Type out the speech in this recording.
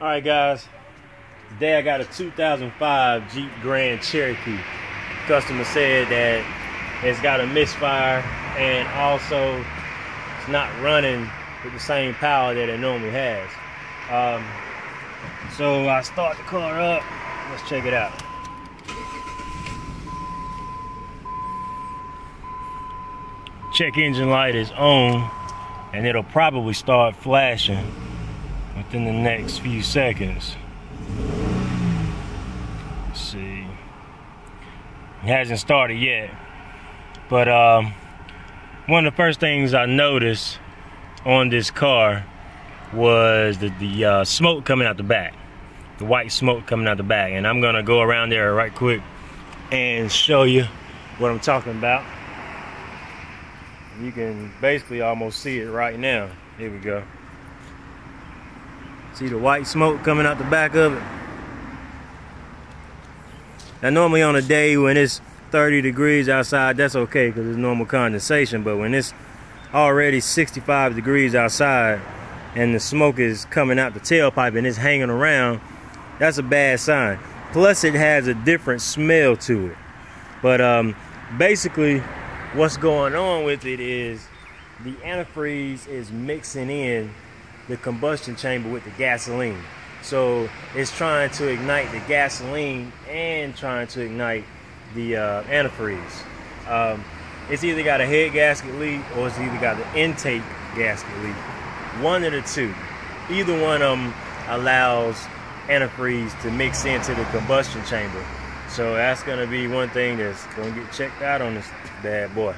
All right, guys. Today I got a 2005 Jeep Grand Cherokee. Customer said that it's got a misfire and also it's not running with the same power that it normally has. Um, so I start the car up. Let's check it out. Check engine light is on and it'll probably start flashing within the next few seconds. Let's see. It hasn't started yet. But um, one of the first things I noticed on this car was the, the uh, smoke coming out the back. The white smoke coming out the back. And I'm gonna go around there right quick and show you what I'm talking about. You can basically almost see it right now. Here we go. See the white smoke coming out the back of it? Now normally on a day when it's 30 degrees outside, that's okay because it's normal condensation. But when it's already 65 degrees outside and the smoke is coming out the tailpipe and it's hanging around, that's a bad sign. Plus it has a different smell to it. But um, basically what's going on with it is the antifreeze is mixing in the combustion chamber with the gasoline. So it's trying to ignite the gasoline and trying to ignite the uh, antifreeze. Um, it's either got a head gasket leak or it's either got the intake gasket leak. One of the two. Either one of them allows antifreeze to mix into the combustion chamber. So that's gonna be one thing that's gonna get checked out on this bad boy.